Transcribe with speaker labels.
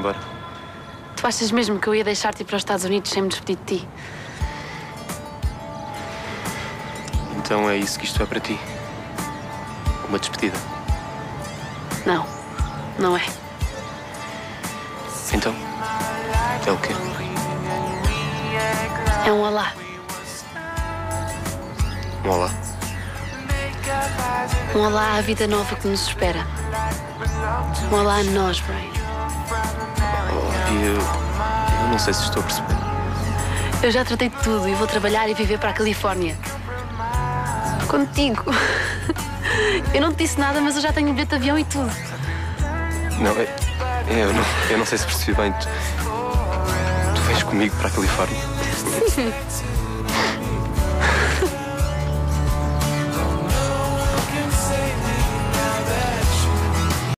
Speaker 1: embora.
Speaker 2: Tu achas mesmo que eu ia deixar-te ir para os Estados Unidos sem me despedir de ti?
Speaker 1: Então é isso que isto é para ti. Uma despedida.
Speaker 2: Não, não é.
Speaker 1: Então, é o quê?
Speaker 2: É um olá.
Speaker 1: Um olá.
Speaker 2: Um olá à vida nova que nos espera. Um olá a nós, Brian.
Speaker 1: E eu, eu não sei se estou a perceber.
Speaker 2: Eu já tratei de tudo e vou trabalhar e viver para a Califórnia. Contigo. Eu não te disse nada, mas eu já tenho um bilhete de avião e tudo.
Speaker 1: Não, é, é, eu, não, eu não sei se percebi bem. Tu, tu vens comigo para a Califórnia.